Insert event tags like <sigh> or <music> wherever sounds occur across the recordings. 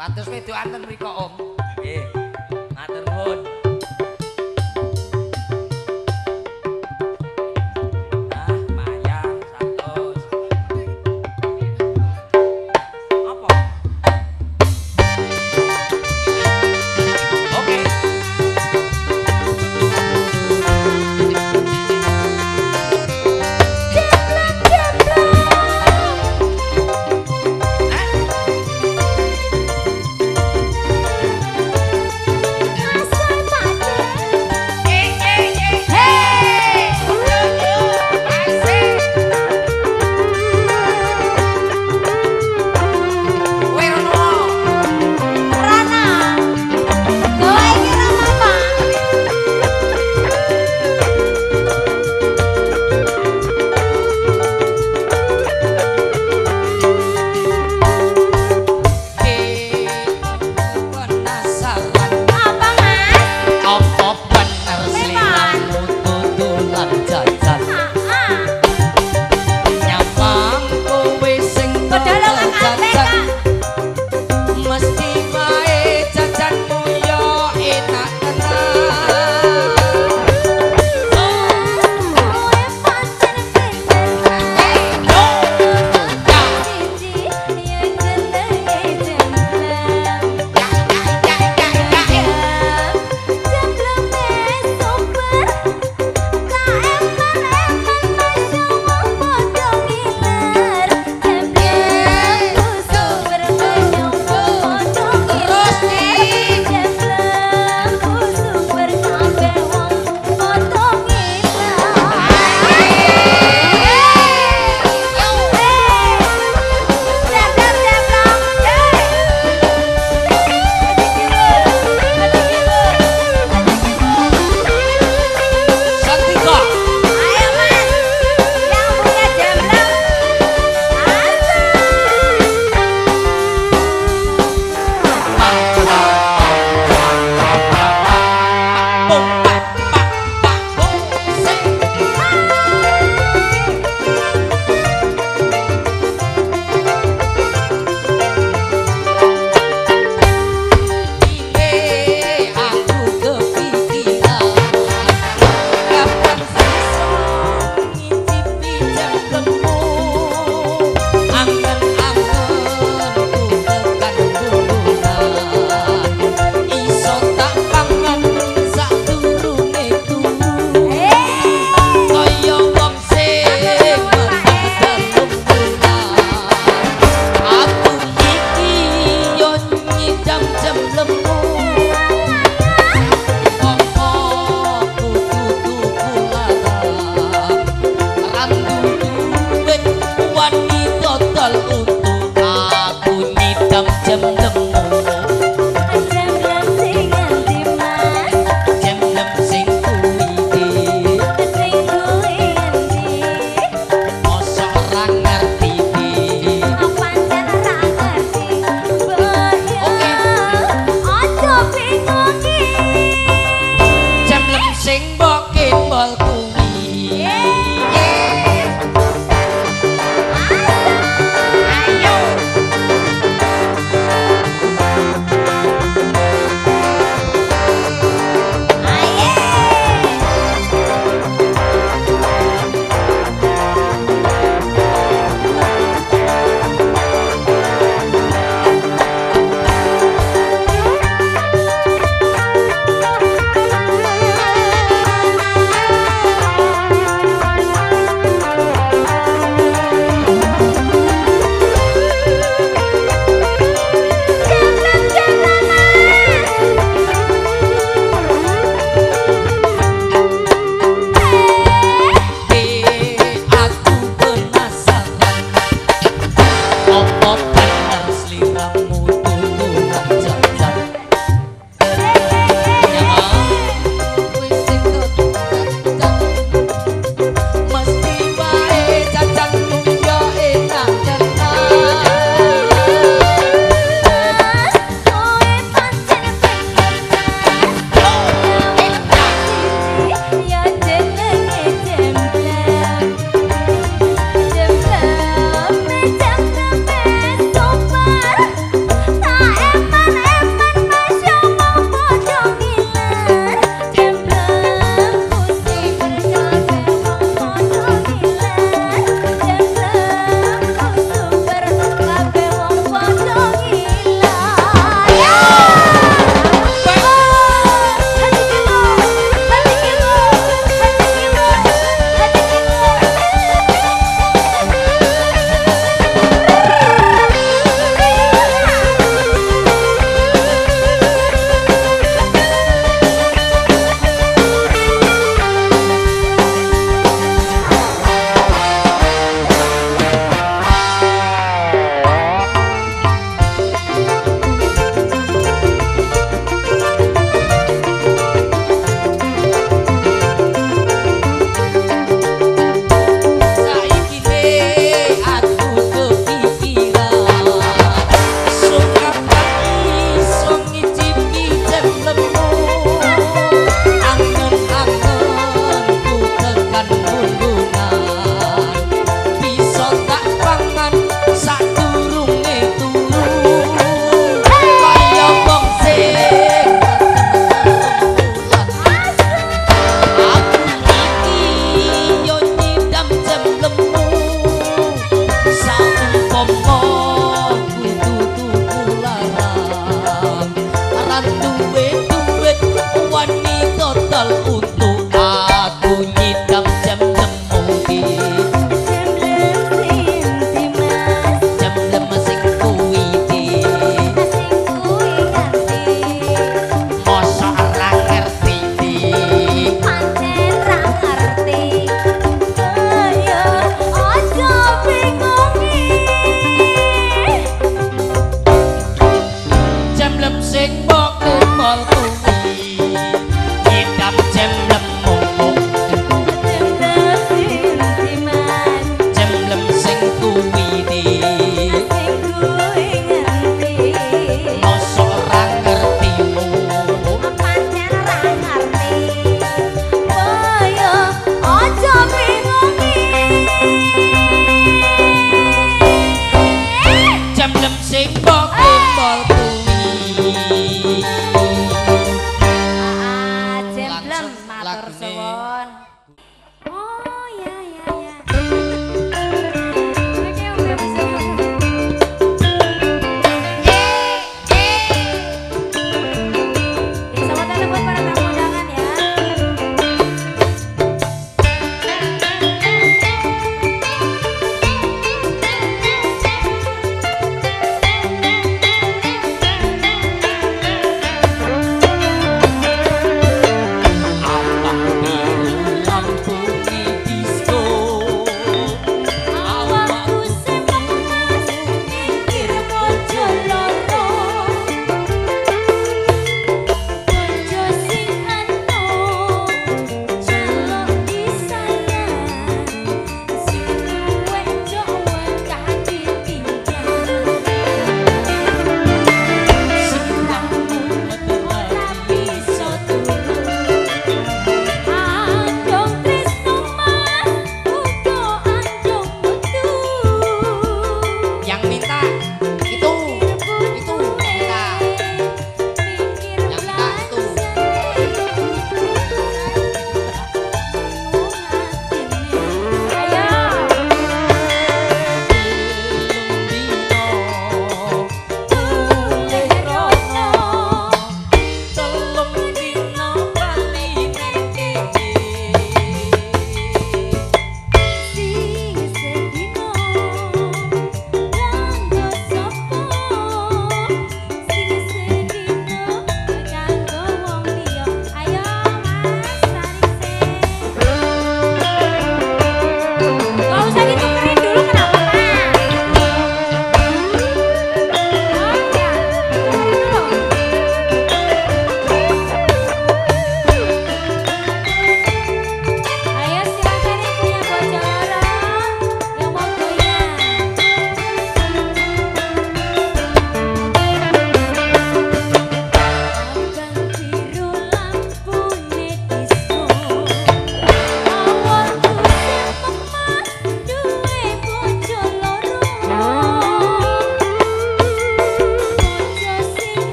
Pados wedokan ten mriku Om. Nggih.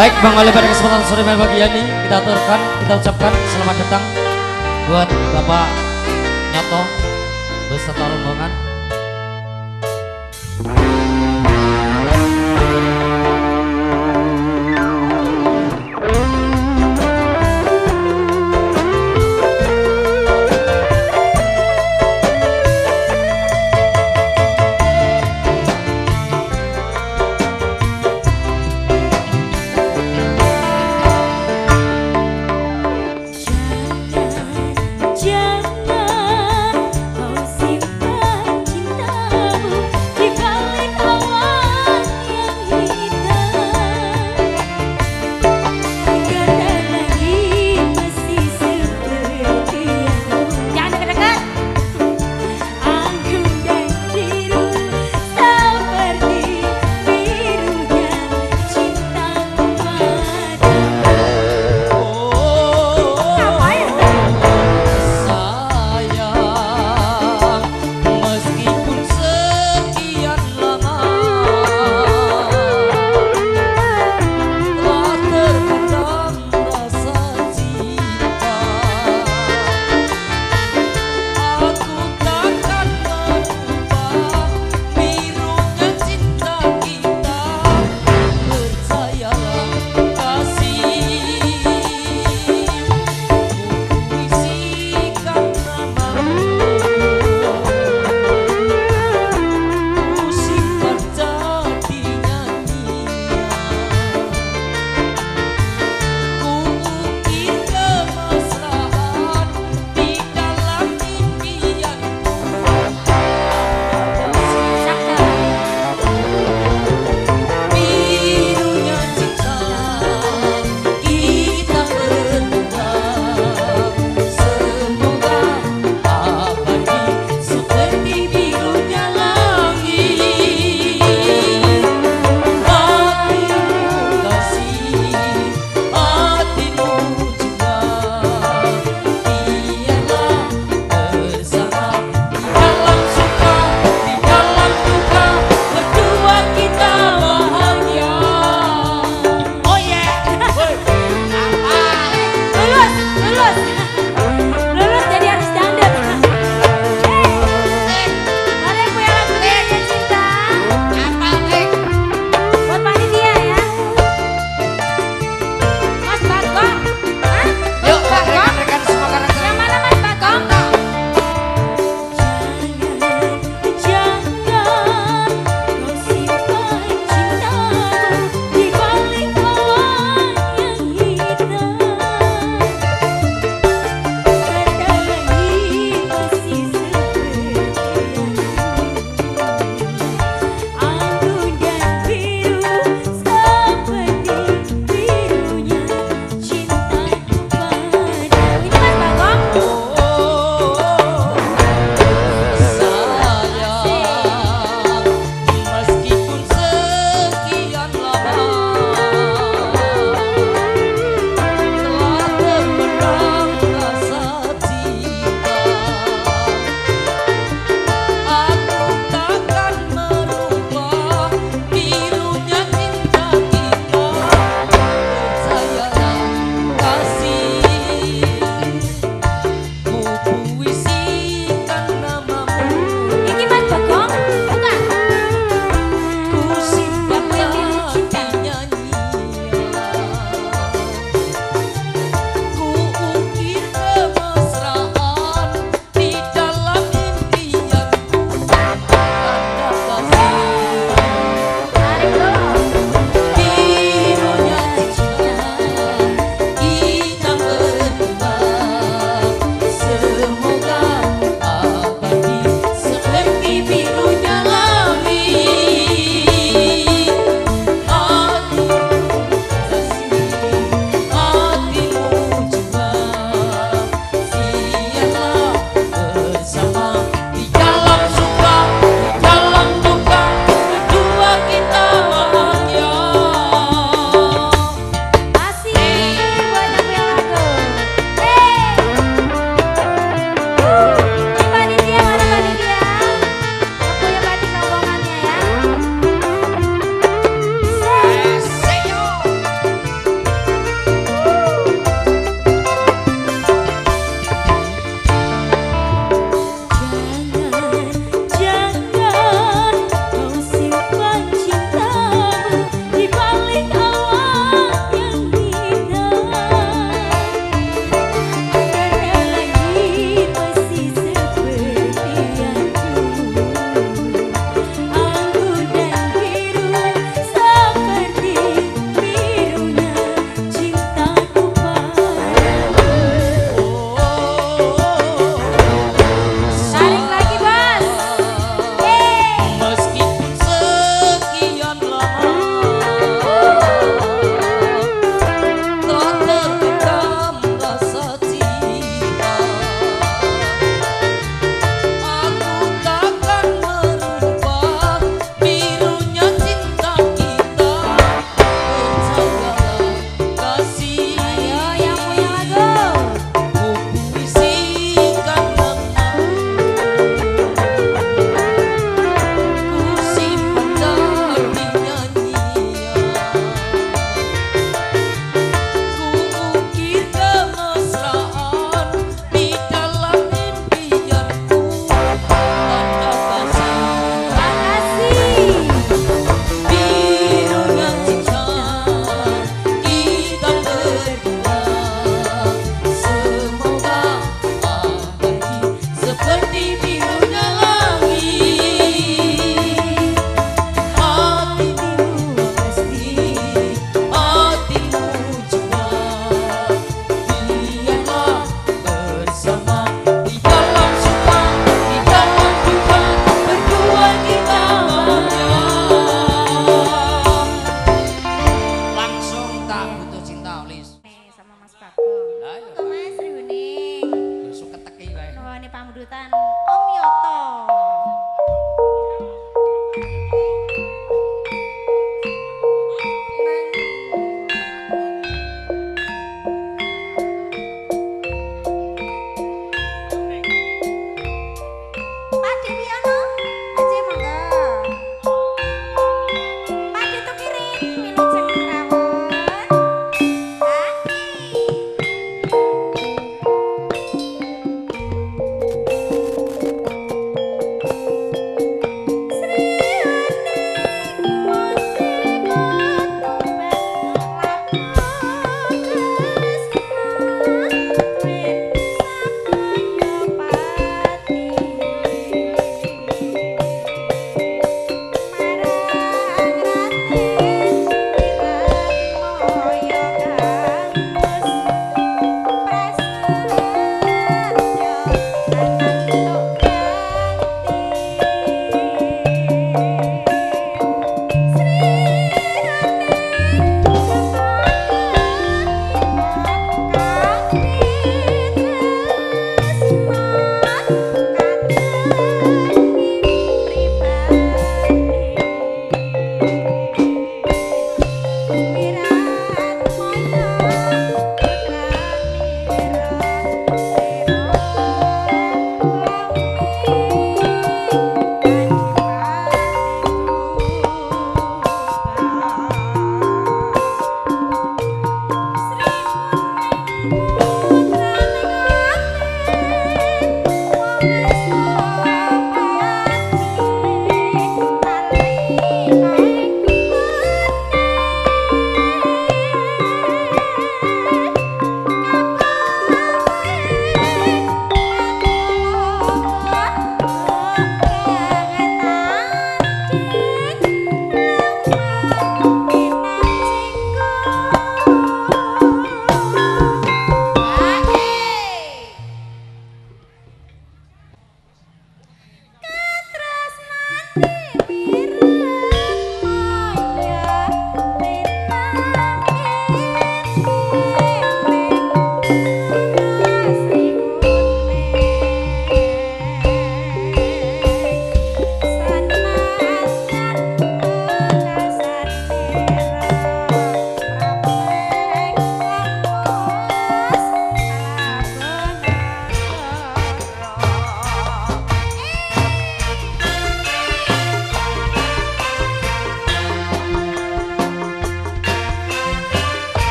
Baik Bang Wali pada kesempatan sore bagi ini kita aturkan, kita ucapkan selamat datang buat Bapak Nyoto beserta rombongan.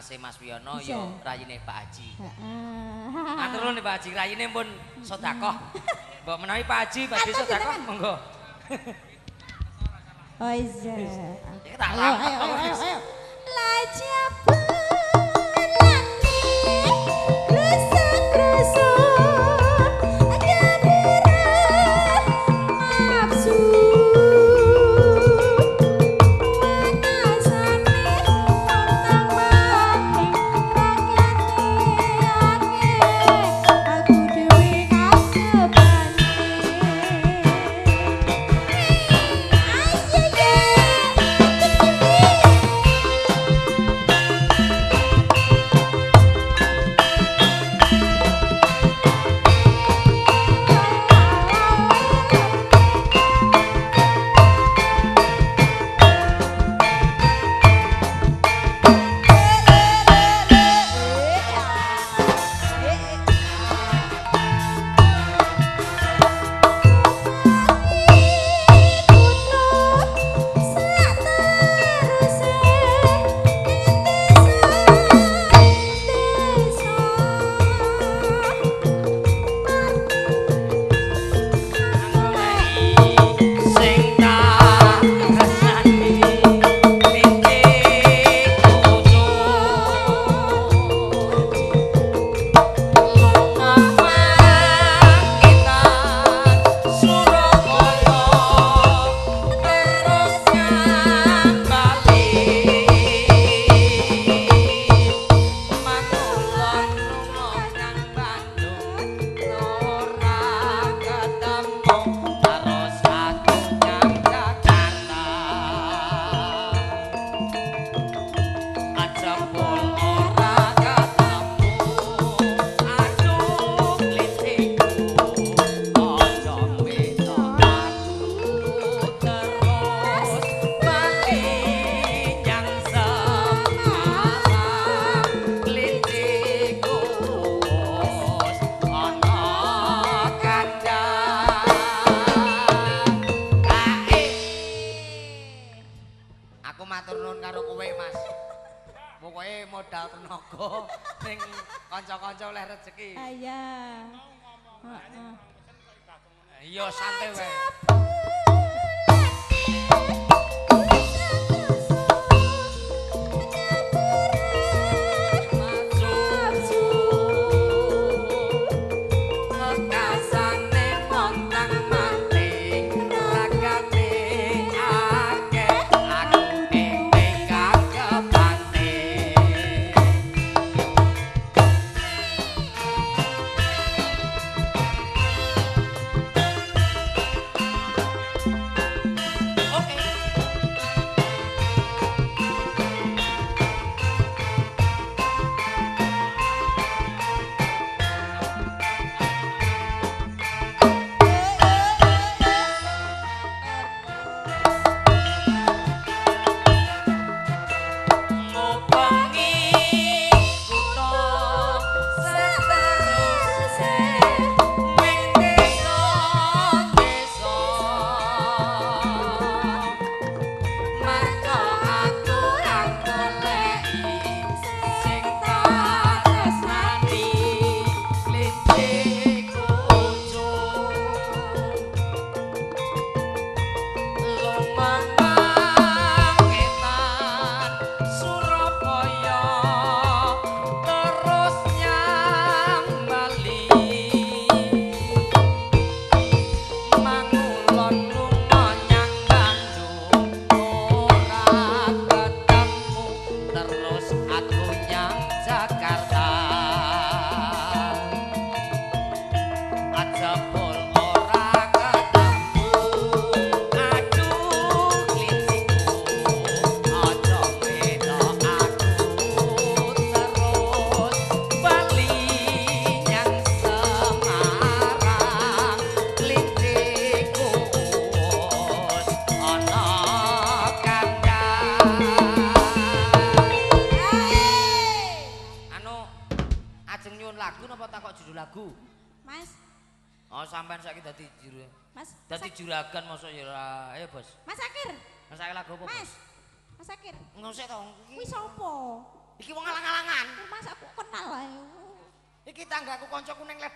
Mas e, Mas Wiono ya rayine Pak Haji. Heeh. Matur nuwun Pak Haji, rayine pun sedekah. <laughs> Mbok menawi Pak Haji badhe sedekah monggo. Oh iya. Ayo ayo ayo.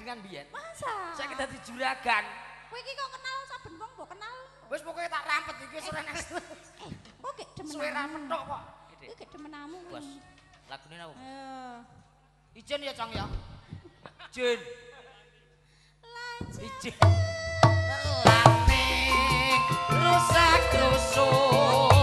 Ledengan biyen. Masa? Saiki dadi juragan. Kowe iki kok kenal saben wong mbok kenal. Wis pokoke tak rampet iki wis ora nek Eh, kok gek demen. suwe rampet tok kok. Kowe gek demenamu. kuwi. Bos. Lagune napa? Ayo. Ijen ya, Cong ya. Jin. Lanjut. Ijen. Lelane rusak rusuk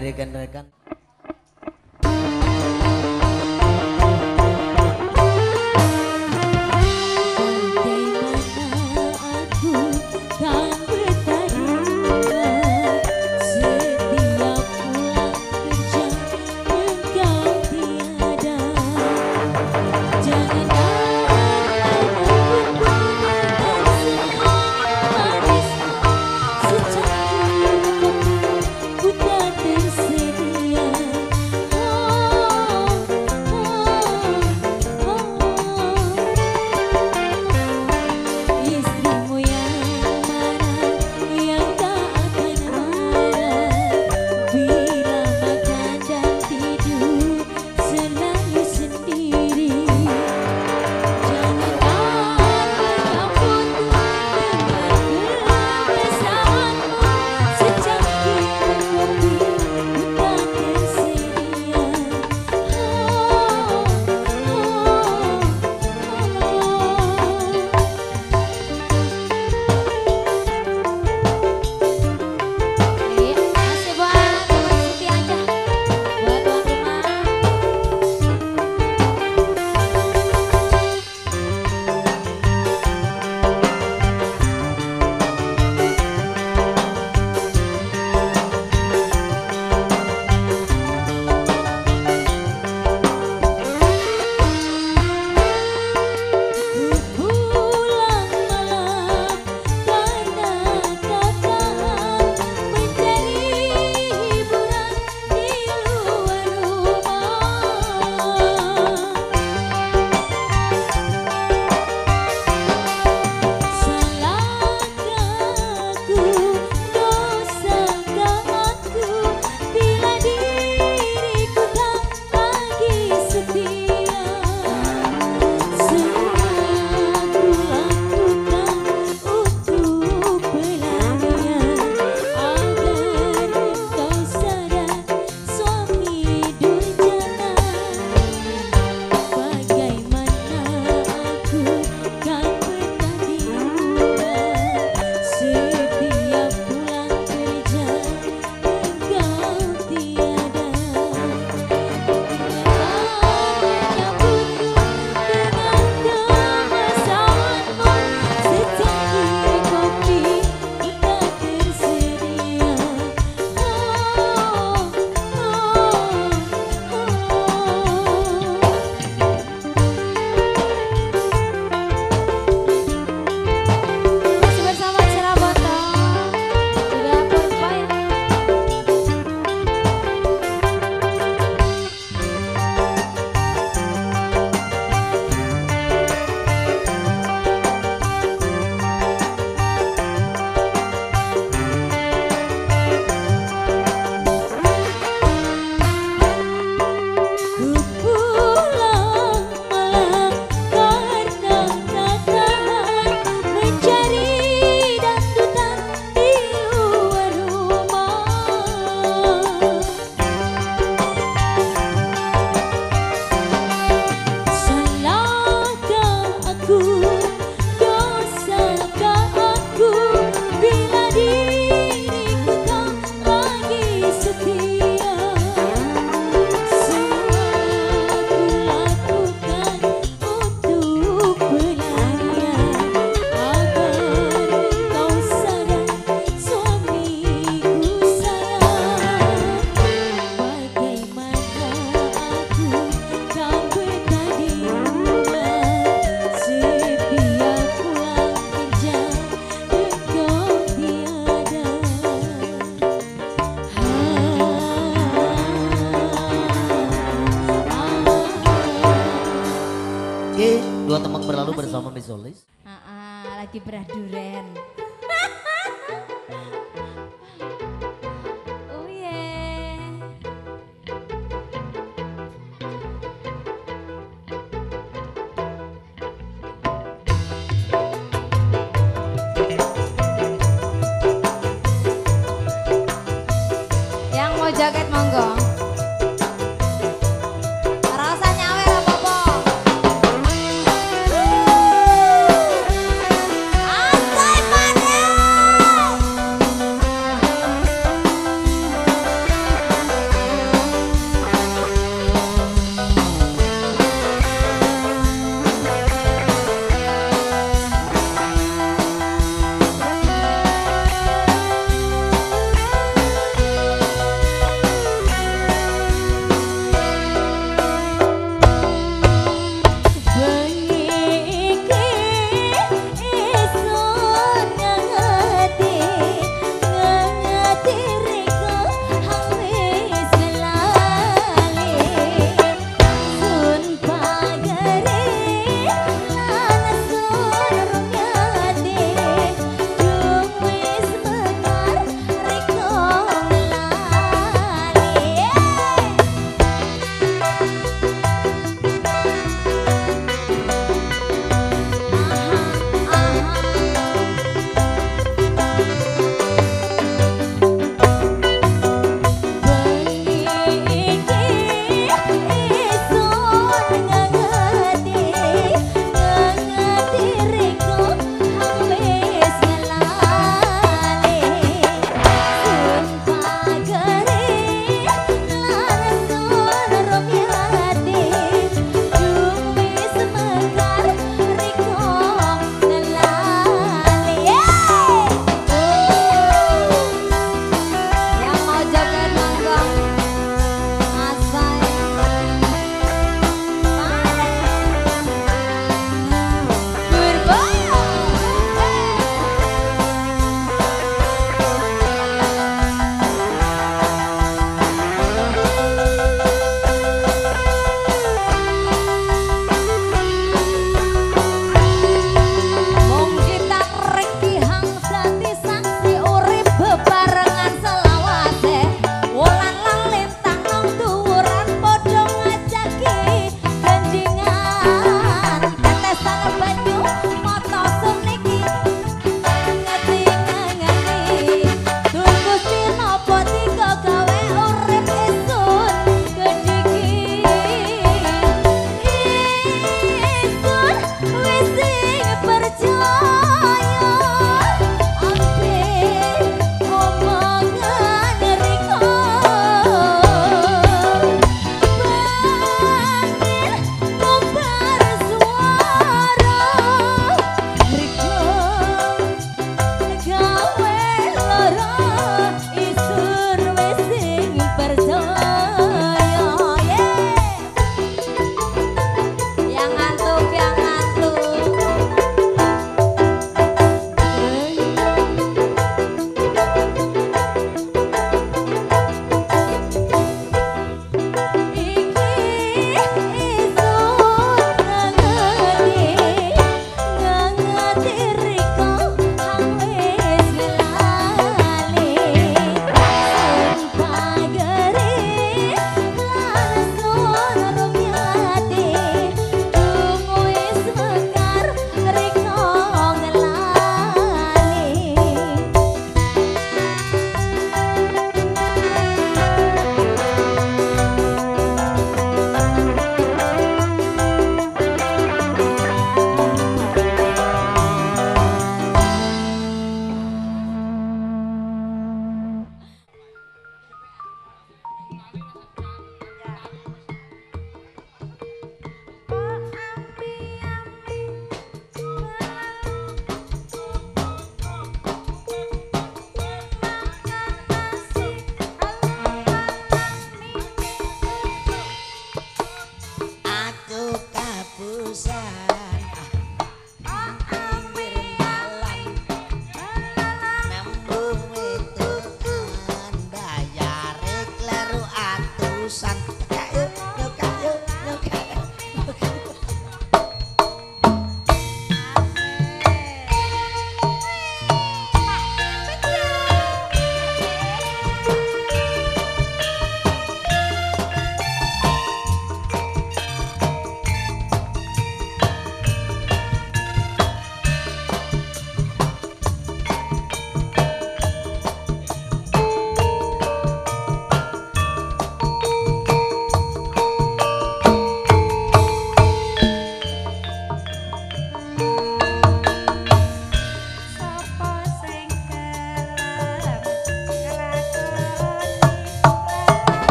rekan-rekan.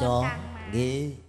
Nuwun Bos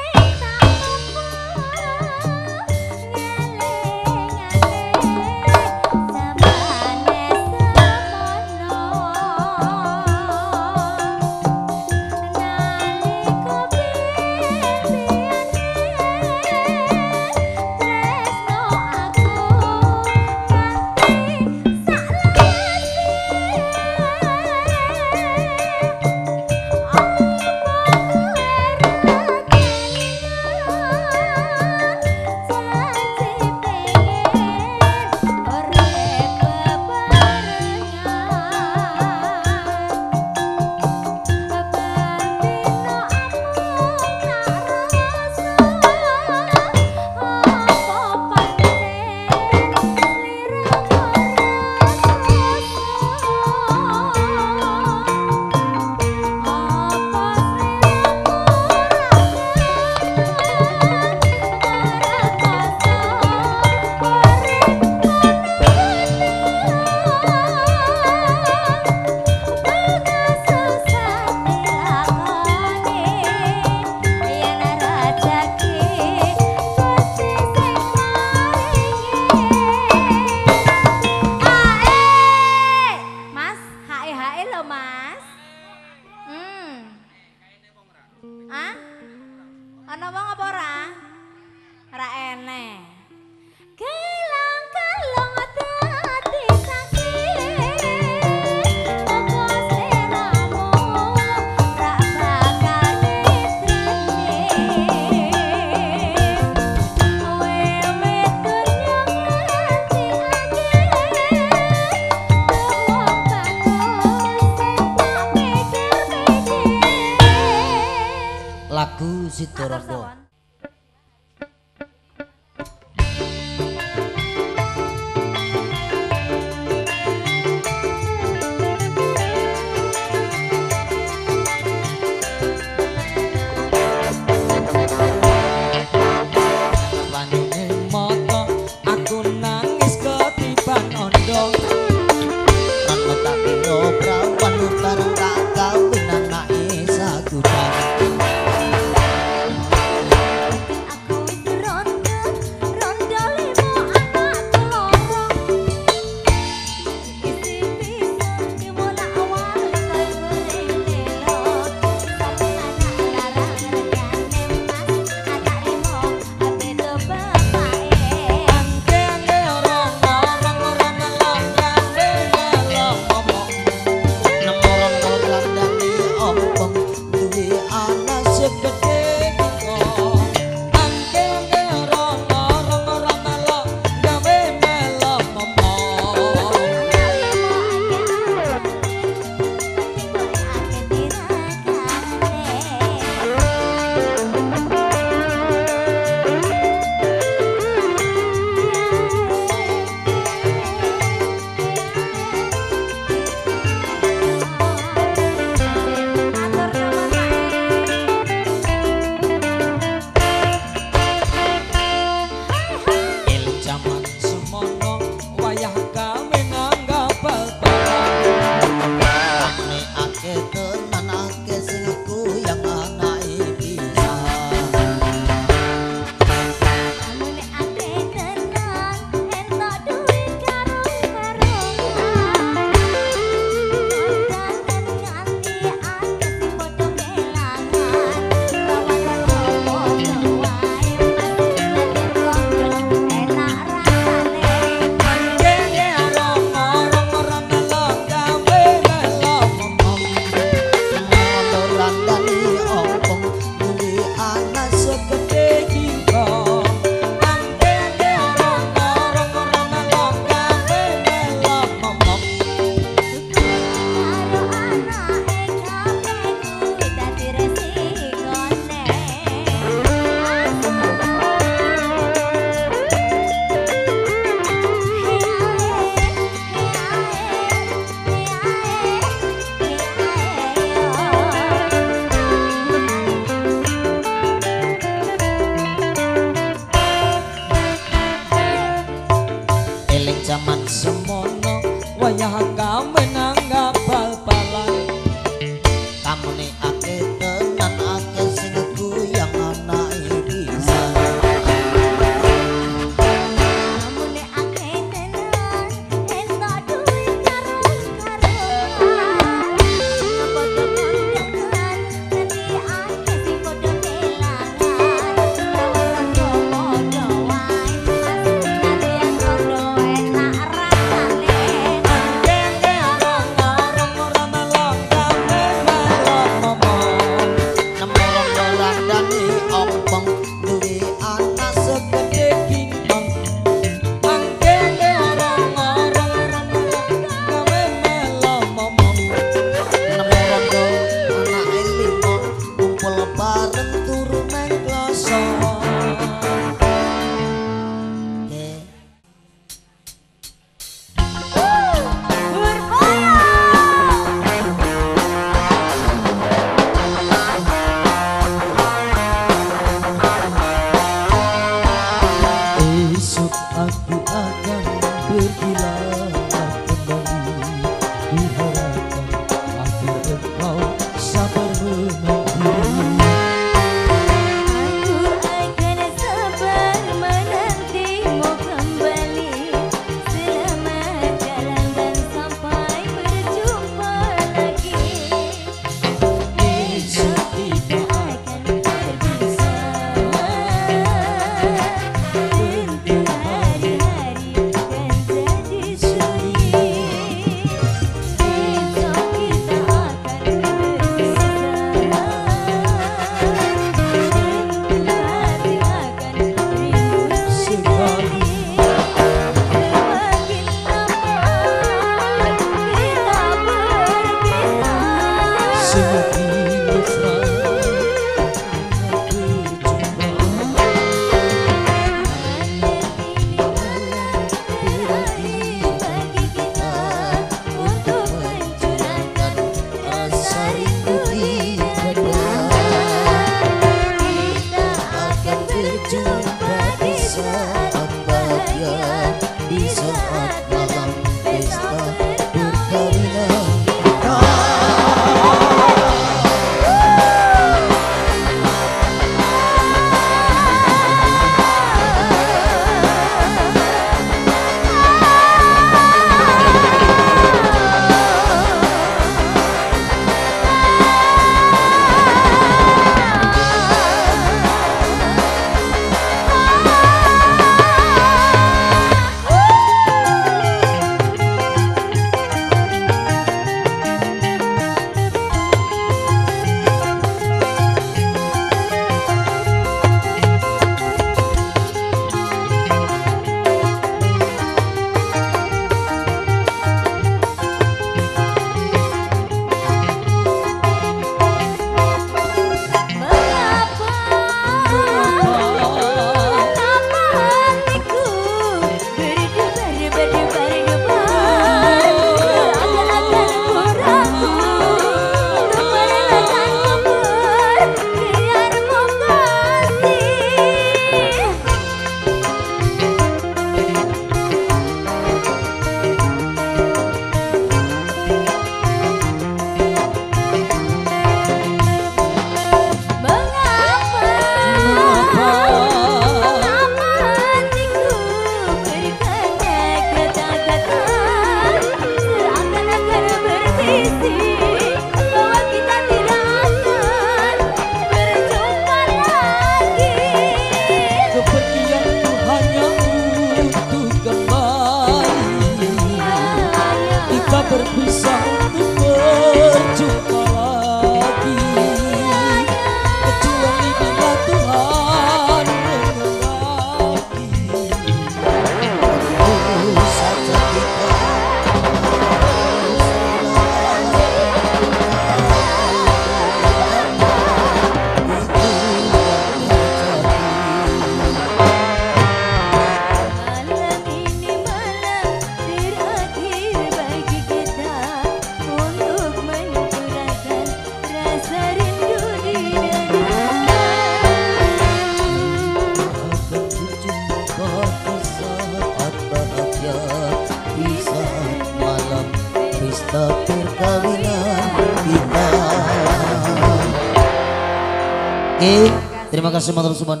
madrasa Mann